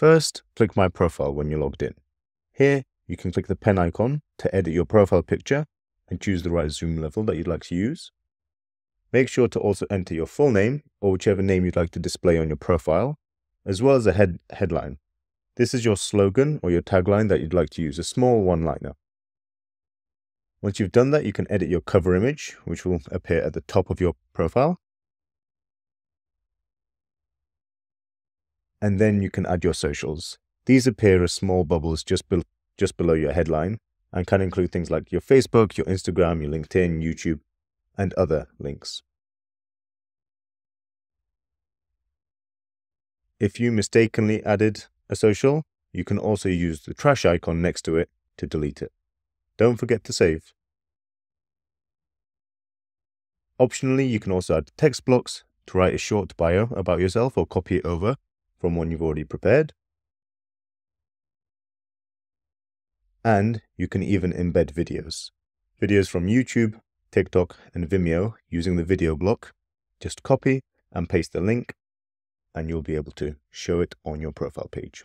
First, click My Profile when you're logged in. Here, you can click the pen icon to edit your profile picture and choose the right zoom level that you'd like to use. Make sure to also enter your full name or whichever name you'd like to display on your profile, as well as a head headline. This is your slogan or your tagline that you'd like to use, a small one-liner. Once you've done that, you can edit your cover image, which will appear at the top of your profile. And then you can add your socials. These appear as small bubbles just, be just below your headline and can include things like your Facebook, your Instagram, your LinkedIn, YouTube, and other links. If you mistakenly added a social, you can also use the trash icon next to it to delete it. Don't forget to save. Optionally, you can also add text blocks to write a short bio about yourself or copy it over from one you've already prepared. And you can even embed videos. Videos from YouTube, TikTok, and Vimeo using the video block. Just copy and paste the link, and you'll be able to show it on your profile page.